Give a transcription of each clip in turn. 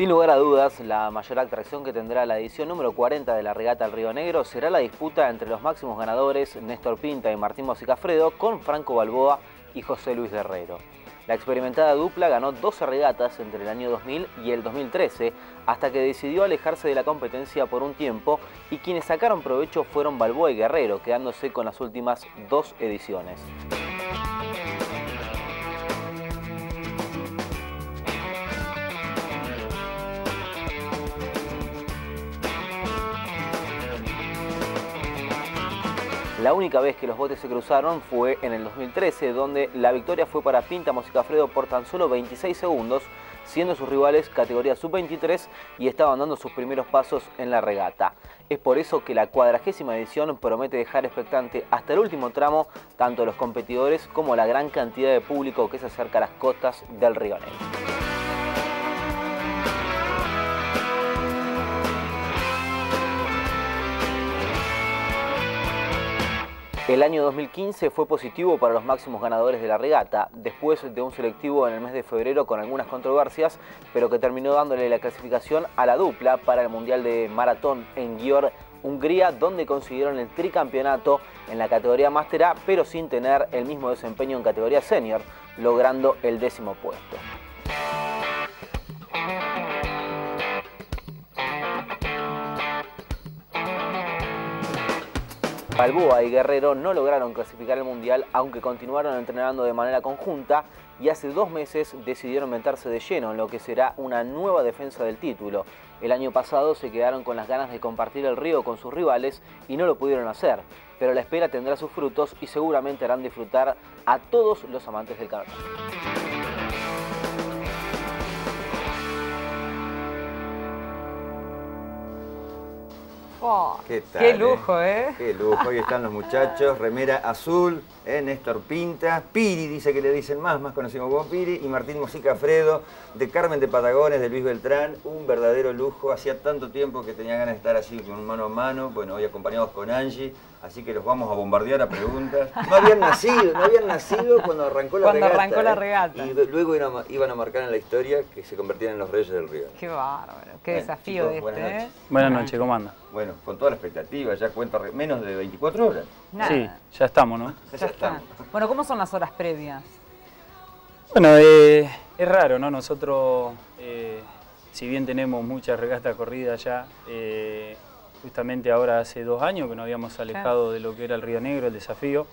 Sin lugar a dudas, la mayor atracción que tendrá la edición número 40 de la regata al Río Negro será la disputa entre los máximos ganadores Néstor Pinta y Martín Mosicafredo con Franco Balboa y José Luis Guerrero. La experimentada dupla ganó 12 regatas entre el año 2000 y el 2013, hasta que decidió alejarse de la competencia por un tiempo y quienes sacaron provecho fueron Balboa y Guerrero, quedándose con las últimas dos ediciones. La única vez que los botes se cruzaron fue en el 2013, donde la victoria fue para Pinta Mosicafredo por tan solo 26 segundos, siendo sus rivales categoría sub-23 y estaban dando sus primeros pasos en la regata. Es por eso que la cuadragésima edición promete dejar expectante hasta el último tramo tanto los competidores como la gran cantidad de público que se acerca a las costas del Río Negro. El año 2015 fue positivo para los máximos ganadores de la regata, después de un selectivo en el mes de febrero con algunas controversias, pero que terminó dándole la clasificación a la dupla para el Mundial de Maratón en Győr, Hungría, donde consiguieron el tricampeonato en la categoría Master A, pero sin tener el mismo desempeño en categoría Senior, logrando el décimo puesto. Balboa y Guerrero no lograron clasificar el Mundial, aunque continuaron entrenando de manera conjunta y hace dos meses decidieron meterse de lleno en lo que será una nueva defensa del título. El año pasado se quedaron con las ganas de compartir el río con sus rivales y no lo pudieron hacer, pero la espera tendrá sus frutos y seguramente harán disfrutar a todos los amantes del carnaval. Oh, ¿Qué, lujo, ¿eh? Qué lujo. Hoy están los muchachos. Remera azul, ¿eh? Néstor Pinta. Piri dice que le dicen más, más conocido como Piri. Y Martín Mosica Fredo, de Carmen de Patagones, de Luis Beltrán. Un verdadero lujo. Hacía tanto tiempo que tenía ganas de estar así con mano a mano. Bueno, hoy acompañados con Angie. Así que los vamos a bombardear a preguntas. No habían nacido, no habían nacido cuando arrancó la regata. Cuando arrancó la ¿eh? regata. Y luego iban a, marcar en la historia que se convertían en los reyes del río. Qué bárbaro, qué desafío de este. Buenas noches. ¿eh? Buenas noches, ¿cómo anda? Bueno, con toda la expectativa, ya cuenta menos de 24 horas. Sí, ya estamos, ¿no? Ya, estamos. Bueno, ¿cómo son las horas previas? Bueno, eh, es raro, ¿no? Nosotros, si bien tenemos muchas regatas corridas ya, justamente ahora hace dos años que nos habíamos alejado de lo que era el Río Negro, el desafío.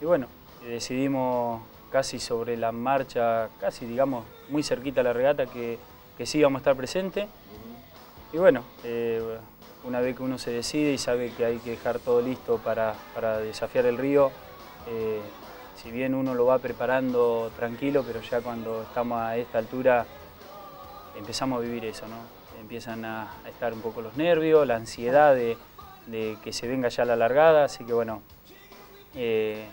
Y bueno, decidimos casi sobre la marcha, casi digamos muy cerquita a la regata, que, que sí íbamos a estar presentes. Y bueno, eh, una vez que uno se decide y sabe que hay que dejar todo listo para, desafiar el río, eh, si bien uno lo va preparando tranquilo, pero ya cuando estamos a esta altura empezamos a vivir eso, ¿no? empiezan a, estar un poco los nervios, la ansiedad de, que se venga ya la largada, así que bueno, eh,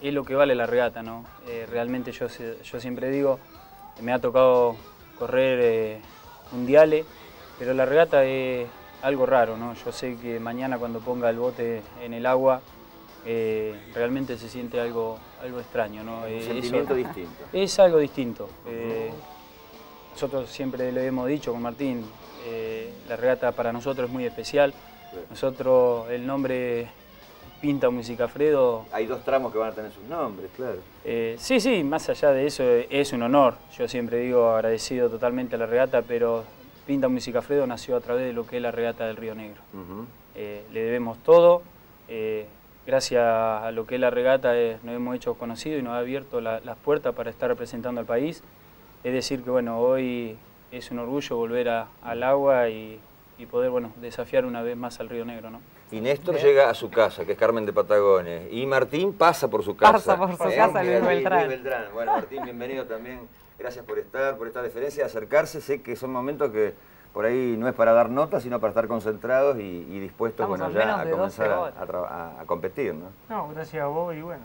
es lo que vale la regata, ¿no? Eh, realmente yo, yo siempre digo, me ha tocado correr mundiales, pero la regata es algo raro, ¿no? Yo sé que mañana cuando ponga el bote en el agua, realmente se siente algo, algo extraño, ¿no? Un sentimiento distinto. Es algo distinto. Nosotros siempre le hemos dicho con Martín, eh, la regata para nosotros es muy especial. Nosotros, el nombre Pinta Música Fredo... Hay dos tramos que van a tener sus nombres, claro. Eh, sí, sí, más allá de eso es un honor. Yo siempre digo agradecido totalmente a la regata, pero Pinta Música Fredo nació a través de lo que es la regata del Río Negro. Eh, le debemos todo. gracias a lo que es la regata nos hemos hecho conocido y nos ha abierto las puertas para estar representando al país. Es decir que bueno, hoy es un orgullo volver al agua y, poder bueno, desafiar una vez más al Río Negro. ¿no? Y Néstor llega a su casa, que es Carmen de Patagones, y Martín pasa por su casa. Pasa por su casa, Luis Beltrán. Bueno, Martín, bienvenido también. Gracias por estar, por esta deferencia, acercarse. Sé que son momentos que por ahí no es para dar notas, sino para estar concentrados y, dispuestos bueno, ya a comenzar a, competir. ¿no? no, gracias a vos y bueno,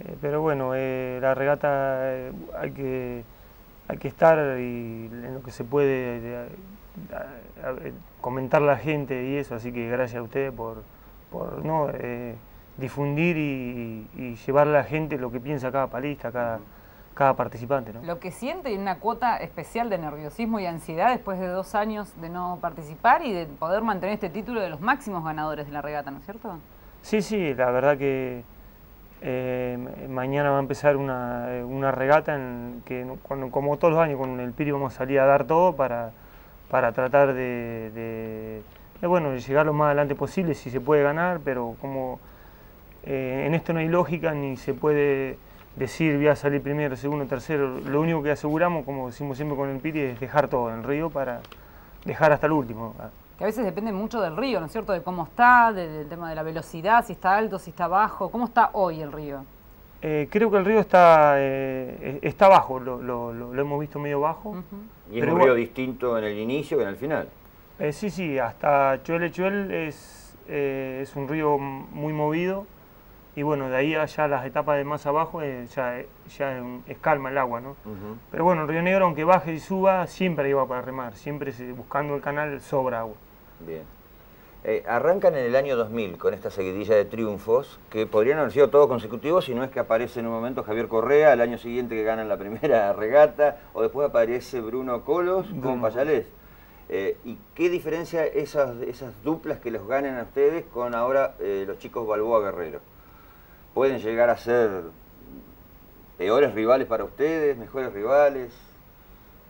eh, pero bueno, eh, la regata eh, hay, que, hay que estar y en lo que se puede comentar la gente y eso, así que gracias a ustedes por, por ¿no? difundir y, llevar a la gente lo que piensa cada palista, cada, cada participante. ¿no? Lo que siente y una cuota especial de nerviosismo y ansiedad después de dos años de no participar y de poder mantener este título de los máximos ganadores de la regata, ¿no es cierto? Sí, sí, la verdad que eh, mañana va a empezar una, una regata en que cuando, como todos los años con el Piri vamos a salir a dar todo para, para tratar de, bueno, llegar lo más adelante posible si se puede ganar, pero como eh, en esto no hay lógica ni se puede decir voy a salir primero, segundo, tercero. Lo único que aseguramos, como decimos siempre con el Piri, es dejar todo en el río para dejar hasta el último. Que a veces depende mucho del río, ¿no es cierto? De cómo está, del tema de la velocidad, si está alto, si está bajo. ¿Cómo está hoy el río? Eh, creo que el río está, eh, está bajo, lo, hemos visto medio bajo. ¿Y es un río distinto en el inicio que en el final? Eh, sí, sí, hasta Chuel Chuel es, es un río muy movido y bueno, de ahí allá las etapas de más abajo eh, ya, ya es calma el agua, ¿no? Pero bueno, el Río Negro, aunque baje y suba, siempre iba para remar, siempre buscando el canal sobra agua. Bien. Eh, arrancan en el año 2000 con esta seguidilla de triunfos que podrían haber sido todos consecutivos si no es que aparece en un momento Javier Correa, al año siguiente que ganan la primera regata, o después aparece Bruno Colos con Payalés. Eh, ¿Y qué diferencia esas, esas duplas que los ganen a ustedes con ahora los chicos Balboa Guerrero? Pueden llegar a ser peores rivales para ustedes, mejores rivales.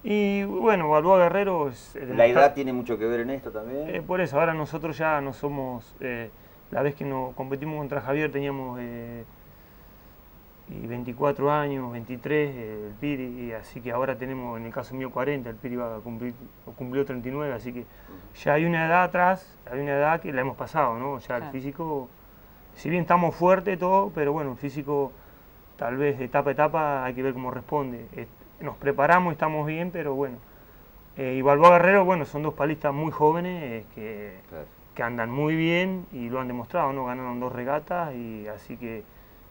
Y bueno, Balboa Guerrero es... La edad tiene mucho que ver en esto también. Eh, por eso, ahora nosotros ya no somos... Eh, la vez que nos competimos contra Javier teníamos eh, y 24 años, 23, el Piri, y así que ahora tenemos, en el caso mío, 40, el Piri va a cumplir, cumplió 39, así que ya hay una edad atrás, hay una edad que la hemos pasado, ¿no? Ya el físico si bien estamos fuertes todo, pero bueno, el físico tal vez etapa a etapa hay que ver cómo responde. Nos preparamos, estamos bien, pero bueno. Eh, y Balboa Guerrero, bueno, son dos palistas muy jóvenes eh, que, que, andan muy bien y lo han demostrado, ¿no? Ganaron dos regatas y así que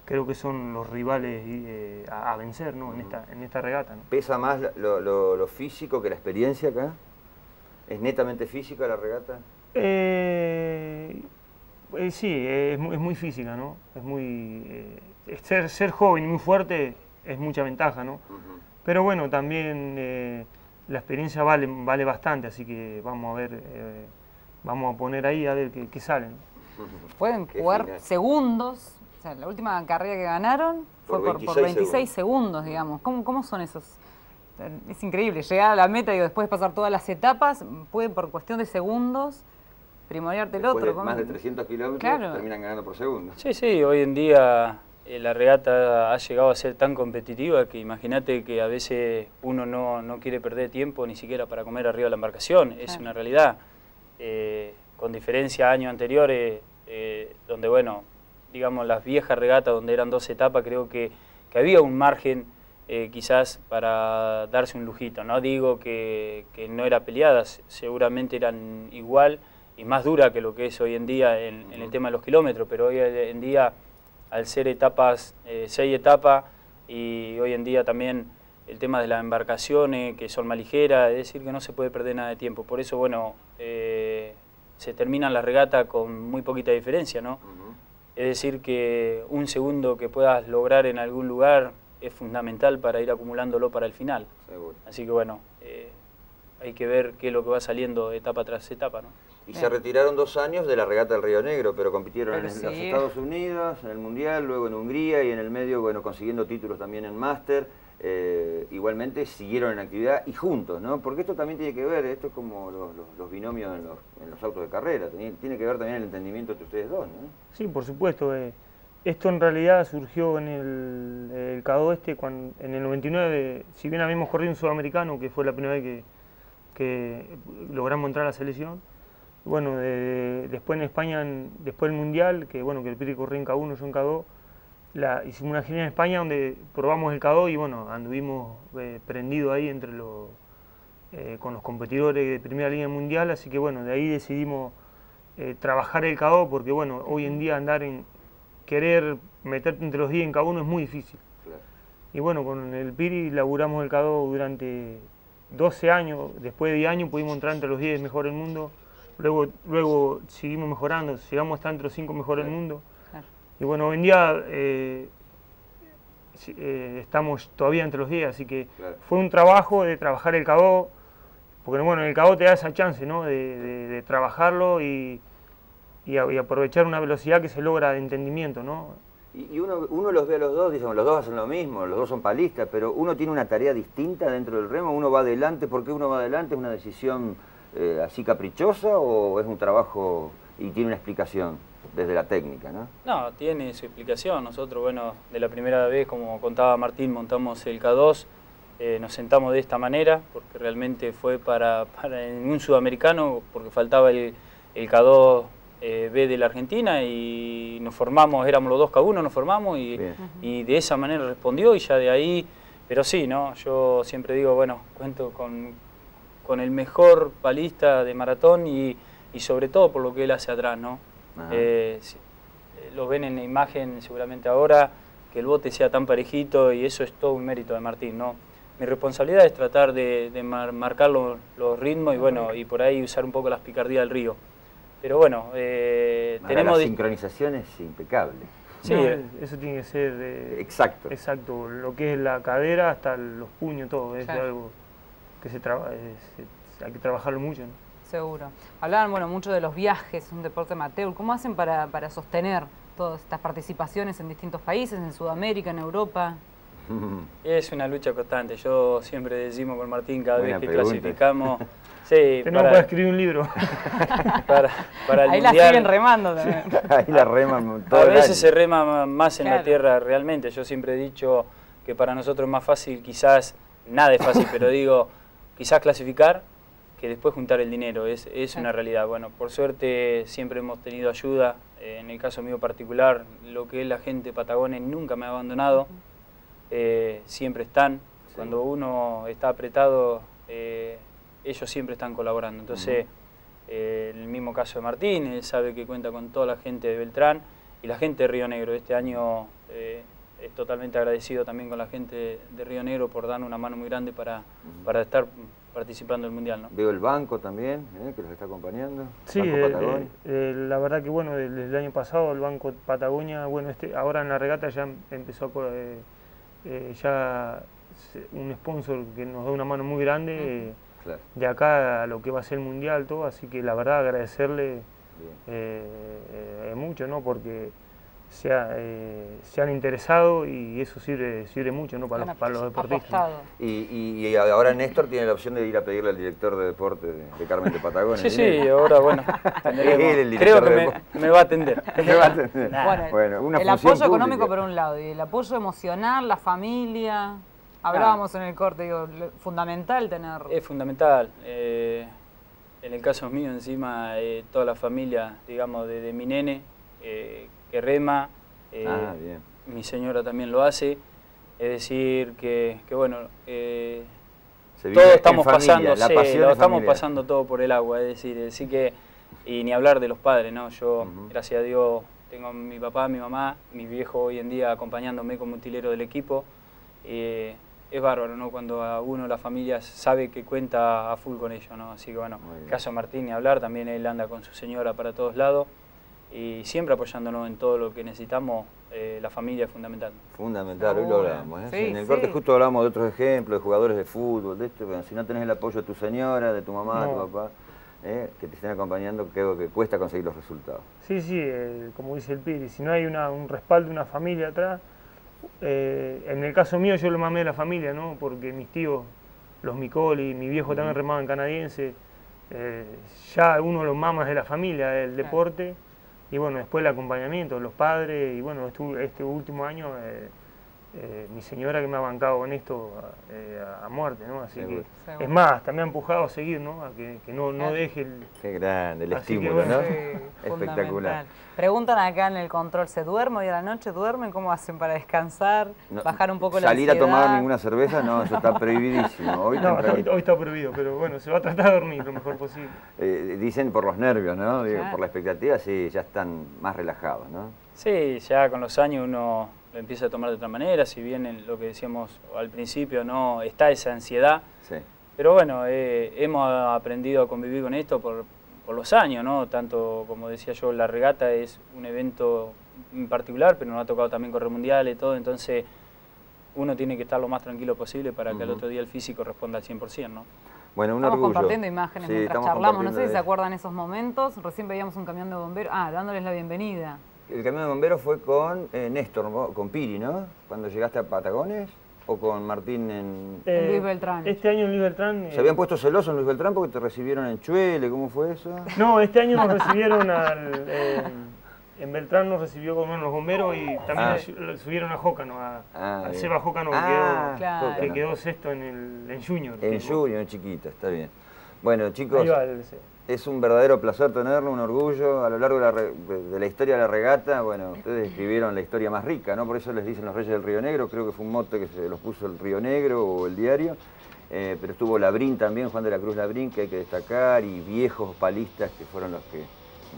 creo que son los rivales eh, a, vencer, ¿no? En esta, en esta regata. ¿Pesa más lo, lo, físico que la experiencia acá? ¿Es netamente física la regata? Eh, sí, es, muy física, ¿no? Es muy... Eh, ser, ser joven y muy fuerte es mucha ventaja, ¿no? Pero bueno, también eh, la experiencia vale, vale bastante, así que vamos a ver, vamos a poner ahí a ver qué, salen. Pueden jugar segundos, o sea, la última carrera que ganaron fue por, 26, segundos. digamos. ¿Cómo, ¿Cómo son esos? Es increíble, llegar a la meta y después de pasar todas las etapas, pueden por cuestión de segundos primordiarte el otro. más de 300 kilómetros terminan ganando por segundo. Sí, sí, hoy en día eh, la regata ha llegado a ser tan competitiva que imagínate que a veces uno no, quiere perder tiempo ni siquiera para comer arriba de la embarcación, es una realidad. Eh, con diferencia a años anteriores, eh, donde bueno, digamos las viejas regatas donde eran dos etapas, creo que, había un margen quizás para darse un lujito. No digo que, que no era peleada, seguramente eran igual, y más dura que lo que es hoy en día en, el tema de los kilómetros, pero hoy en día, al ser etapas, eh, seis etapas, y hoy en día también el tema de las embarcaciones, que son más ligeras, es decir, que no se puede perder nada de tiempo. Por eso, bueno, eh, se termina la regata con muy poquita diferencia, ¿no? Es decir, que un segundo que puedas lograr en algún lugar es fundamental para ir acumulándolo para el final. Así que, bueno, eh, hay que ver qué es lo que va saliendo etapa tras etapa, ¿no? Y se retiraron dos años de la regata del Río Negro, pero compitieron en los Estados Unidos, en el Mundial, luego en Hungría y en el medio, bueno, consiguiendo títulos también en Máster. Eh, igualmente siguieron en actividad y juntos, ¿no? Porque esto también tiene que ver, esto es como los, binomios en los, autos de carrera, tiene, que ver también el entendimiento entre ustedes dos, ¿no? Sí, por supuesto. Eh, esto en realidad surgió en el, el CADO este, cuando, en el 99, si bien habíamos corrido un sudamericano, que fue la primera vez que, que logramos entrar a la selección, bueno, después en España, después del Mundial, que bueno, que el Piri corrió en K1, yo en K2, la, hicimos una gira en España donde probamos el K2 y bueno, anduvimos eh, prendidos ahí entre los, eh, con los competidores de primera línea mundial, así que bueno, de ahí decidimos eh, trabajar el K2 porque bueno, hoy en día andar en, querer meterte entre los 10 en K1 es muy difícil. Y bueno, con el Piri laburamos el K2 durante 12 años, después de 10 años pudimos entrar entre los 10 mejores del mundo Luego, luego seguimos mejorando, llegamos a estar entre los cinco mejores del mundo. Y bueno, hoy en día eh, eh, estamos todavía entre los 10, así que fue un trabajo de trabajar el cabo, porque bueno, el cabo te da esa chance, ¿no? De, trabajarlo y, y, aprovechar una velocidad que se logra de entendimiento, ¿no? Y, uno, uno los ve a los dos, dicen, los dos hacen lo mismo, los dos son palistas, pero uno tiene una tarea distinta dentro del remo, uno va adelante, ¿por qué uno va adelante? ¿Es una decisión eh, así caprichosa o es un trabajo y tiene una explicación? desde la técnica, ¿no? No, tiene su explicación. Nosotros, bueno, de la primera vez, como contaba Martín, montamos el K2, eh, nos sentamos de esta manera, porque realmente fue para, para en un sudamericano, porque faltaba el, el K2 eh, B de la Argentina y nos formamos, éramos los dos K1, nos formamos y, y, de esa manera respondió y ya de ahí, pero sí, ¿no? Yo siempre digo, bueno, cuento con, con el mejor palista de maratón y, y sobre todo por lo que él hace atrás, ¿no? Eh, eh, lo ven en la imagen seguramente ahora, que el bote sea tan parejito y eso es todo un mérito de Martín, ¿no? Mi responsabilidad es tratar de, marcar los, ritmos y bueno, y por ahí usar un poco las picardías del río. Pero bueno, eh, tenemos... La sincronización es impecable. Sí, eso tiene que ser... exacto. Exacto, lo que es la cadera hasta los puños, todo, es algo que se, hay que trabajarlo mucho. ¿no? Seguro. Hablaban, bueno, mucho de los viajes, un deporte amateur. ¿Cómo hacen para, para sostener todas estas participaciones en distintos países, en Sudamérica, en Europa? Es una lucha constante. Yo siempre decimos con Martín cada vez que clasificamos. Sí, Tenemos para, escribir un libro. Para, para el Ahí la siguen remando también. Ahí la reman todo A veces se rema más en la tierra realmente. Yo siempre he dicho que para nosotros es más fácil, quizás, nada es fácil, pero digo, quizás clasificar que después juntar el dinero, es, es una realidad. Bueno, por suerte siempre hemos tenido ayuda, eh, en el caso mío particular, lo que es la gente de Patagones nunca me ha abandonado, eh, siempre están, cuando uno está apretado, eh, ellos siempre están colaborando. Entonces, en el mismo caso de Martín, él sabe que cuenta con toda la gente de Beltrán y la gente de Río Negro. Este año es totalmente agradecido también con la gente de Río Negro por darnos una mano muy grande para, para estar participando en el Mundial, ¿no? Veo el banco también, ¿eh? que los está acompañando. Sí, eh, eh, la verdad que bueno, desde el año pasado el Banco Patagonia, bueno, este, ahora en la regata ya empezó ya un sponsor que nos da una mano muy grande de acá a lo que va a ser el Mundial, todo, así que la verdad agradecerle mucho, ¿no? Porque se, eh, se, han interesado y eso sirve, sirve mucho ¿no? para, los, para los deportistas. Y, y, ahora Néstor tiene la opción de ir a pedirle al director de deporte de, Carmen de Patagonia. Sí, sí, ahora bueno, creo que me, va a atender. Bueno, el apoyo económico por un lado y el apoyo emocional, la familia. Hablábamos en el corte, digo, fundamental tener... Es fundamental. Eh, en el caso mío, encima, eh, toda la familia, digamos, de, de mi nene, eh, que rema, eh, ah, mi señora también lo hace, es decir, que, bueno, eh, todos estamos pasando, lo estamos pasando todo por el agua, es decir, decir que, y ni hablar de los padres, ¿no? Yo, gracias a Dios, tengo a mi papá, mi mamá, mi viejo hoy en día acompañándome como utilero del equipo. Eh, es bárbaro, ¿no? Cuando a uno, la familia, sabe que cuenta a full con ellos, ¿no? Así que bueno, caso Martín, ni hablar, también él anda con su señora para todos lados y siempre apoyándonos en todo lo que necesitamos, eh, la familia es fundamental. Fundamental, hoy lo hablamos. ¿eh? en el corte justo hablamos de otros ejemplos, de jugadores de fútbol, de esto, pero si no tenés el apoyo de tu señora, de tu mamá, de tu papá, ¿eh? que te estén acompañando, creo que cuesta conseguir los resultados. Sí, sí, como dice el Piri, si no hay un respaldo de una familia atrás, en el caso mío yo lo mamé de la familia, ¿no? porque mis tíos, los Micoli, mi viejo también remaban canadiense, ya uno los mamas de la familia, del deporte y bueno, después el acompañamiento, los padres, y bueno, este último año eh, eh, mi señora que me ha bancado con esto eh, a, muerte, ¿no? Así que, es más, también ha empujado a seguir, ¿no? A que, no, no deje el... Qué grande, el estímulo, ¿no? Espectacular. Preguntan acá en el control, ¿se duerme hoy a la noche? ¿Duermen? ¿Cómo hacen para descansar? ¿Bajar un poco la Salir a tomar ninguna cerveza, no, eso está prohibidísimo. Hoy, no, hoy, está prohibido, pero bueno, se va a tratar de dormir lo mejor posible. Eh, dicen por los nervios, ¿no? por la expectativa, sí, ya están más relajados, ¿no? Sí, ya con los años uno lo empieza a tomar de otra manera, si bien en lo que decíamos al principio no está esa ansiedad, pero bueno, eh, hemos aprendido a convivir con esto por, los años, ¿no? tanto como decía yo, la regata es un evento en particular, pero nos ha tocado también correr mundiales y todo, entonces uno tiene que estar lo más tranquilo posible para que al otro día el físico responda al 100%, ¿no? Bueno, un estamos compartiendo imágenes mientras charlamos, no sé si se acuerdan esos momentos, recién veíamos un camión de bomberos, ah, dándoles la bienvenida. El camión de bomberos fue con eh, Néstor, con Piri, ¿no? Cuando llegaste a Patagones o con Martín en... Eh, Luis Beltrán. Este año en Luis Beltrán... ¿Se habían puesto celosos en Luis Beltrán porque te recibieron en Chuele? ¿Cómo fue eso? No, este año nos recibieron al... en Beltrán nos recibió con unos bomberos y también ah. subieron a Jócano, a, ah, Seba Jócano, que, ah, quedó, que, quedó, sexto en, el, en Junior. En Junior, en chiquita, está bien. Bueno, chicos, es un verdadero placer tenerlo, un orgullo. A lo largo de la, historia de la regata, bueno, ustedes escribieron la historia más rica, ¿no? Por eso les dicen los Reyes del Río Negro, creo que fue un mote que se los puso el Río Negro o el diario. Eh, pero estuvo Labrín también, Juan de la Cruz Labrín, que hay que destacar, y viejos palistas que fueron los que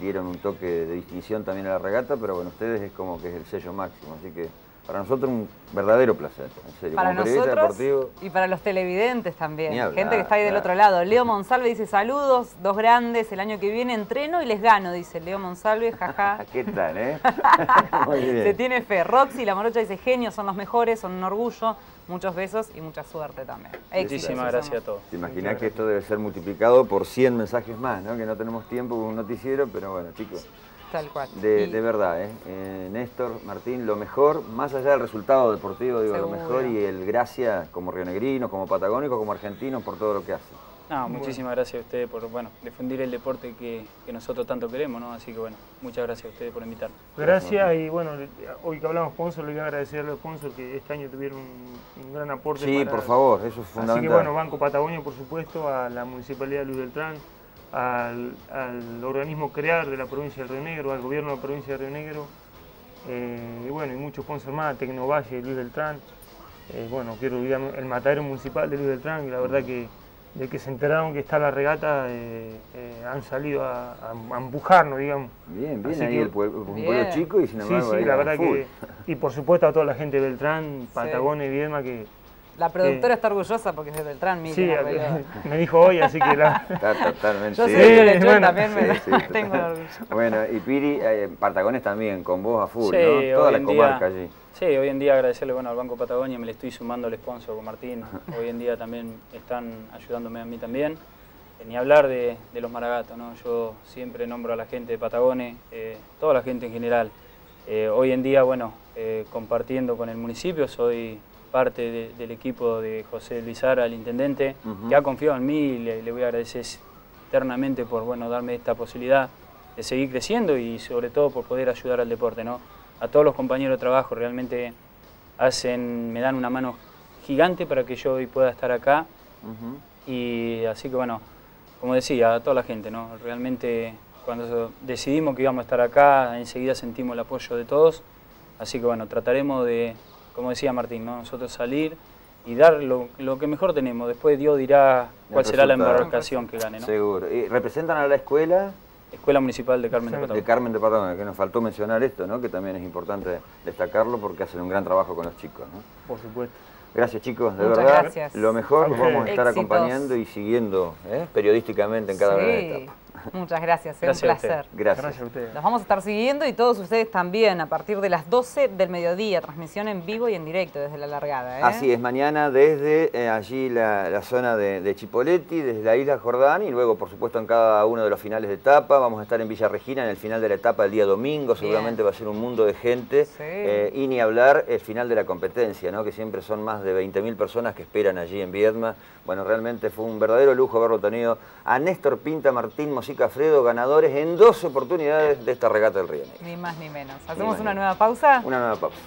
dieron un toque de distinción también a la regata, pero bueno, ustedes es como que es el sello máximo, así que para nosotros un verdadero placer, en serio. Para nosotros y para los televidentes también, gente que está ahí del otro lado. Leo Monsalve dice, saludos, dos grandes, el año que viene entreno y les gano, dice Leo Monsalve, jaja. ¿Qué tal, eh? Muy bien. Se tiene fe. Roxy, la morocha dice, genios, son los mejores, son un orgullo. Muchos besos y mucha suerte también. Muchísimas gracias a todos. ¿Te imaginas que esto debe ser multiplicado por 100 mensajes más, ¿no? Que no tenemos tiempo con un noticiero, pero bueno, chicos. Tal cual. De, verdad, ¿eh? ¿eh? Néstor, Martín, lo mejor, más allá del resultado deportivo, digo, lo mejor y el gracias como rionegrino, como patagónico, como argentino, por todo lo que hace. No, muchísimas gracias a ustedes por bueno, difundir el deporte que, nosotros tanto queremos, ¿no? Así que bueno, muchas gracias a ustedes por invitarnos. Gracias y bueno, hoy que hablamos sponsor, le voy a agradecer a los sponsors que este año tuvieron un, gran aporte. Sí, por favor, eso es fundamental. Así que bueno, Banco Patagonia, por supuesto, a la Municipalidad de Luz Beltrán, al, organismo crear de la provincia de Río Negro, al gobierno de la provincia de Río Negro, eh, y bueno, y muchos sponsors más, Tecnovalle, Luis Beltrán, eh, bueno, quiero olvidar el matadero municipal de Luis Beltrán, y la verdad que de que se enteraron que está la regata, eh, han salido a, empujarnos, digamos. Bien, bien, ahí el pueblo, un pueblo chico y sin embargo Sí, sí, la verdad que, y por supuesto a toda la gente de Beltrán, Patagones y Viedma que la productora está orgullosa porque es de Beltrán, Sí, me dijo hoy, así que la... Está totalmente. Yo soy de bueno, también me tengo orgullo. Bueno, y Piri, eh, Patagones también, con vos a full, ¿no? Toda la comarca allí. Sí, hoy en día agradecerle bueno, al Banco Patagonia, me le estoy sumando el sponsor con Martín. Hoy en día también están ayudándome a mí también. Eh, ni hablar de, los maragatos, ¿no? Yo siempre nombro a la gente de Patagones, eh, toda la gente en general. hoy en día, bueno, compartiendo con el municipio, soy parte del equipo de José Luisara, el intendente, que ha confiado en mí y le, voy a agradecer eternamente por bueno, darme esta posibilidad de seguir creciendo y sobre todo por poder ayudar al deporte. ¿no? A todos los compañeros de trabajo realmente hacen, me dan una mano gigante para que yo hoy pueda estar acá. Y así que bueno, como decía, a toda la gente, ¿no? realmente cuando decidimos que íbamos a estar acá, enseguida sentimos el apoyo de todos. Así que bueno, trataremos de, como decía Martín, nosotros salir y dar lo, que mejor tenemos. Después Dios dirá cuál será la embarcación que gane. ¿no? Seguro. ¿Y representan a la escuela? Escuela Municipal de Carmen de Patagonia. De Carmen de Patagonia, que nos faltó mencionar esto, ¿no? que también es importante destacarlo porque hacen un gran trabajo con los chicos. ¿no? Por supuesto. Gracias chicos, de verdad. Lo mejor, vamos a estar acompañando y siguiendo ¿eh? periodísticamente en cada una de las etapas. Muchas gracias, es un placer. Gracias. a ustedes. Los vamos a estar siguiendo y todos ustedes también a partir de las 12 del mediodía, transmisión en vivo y en directo desde la largada. ¿eh? Así es, mañana desde eh, allí la, zona de, de, Chipoletti, desde la isla Jordán y luego por supuesto en cada uno de los finales de etapa. Vamos a estar en Villa Regina en el final de la etapa el día domingo, seguramente va a ser un mundo de gente. Eh, y ni hablar el final de la competencia, ¿no? que siempre son más de 20.000 personas que esperan allí en Viedma. Bueno, realmente fue un verdadero lujo haberlo tenido a Néstor Pinta, Martín Mosica Fredo, ganadores en dos oportunidades de esta regata del Río Ni más ni menos. ¿Hacemos una nueva pausa? Una nueva pausa.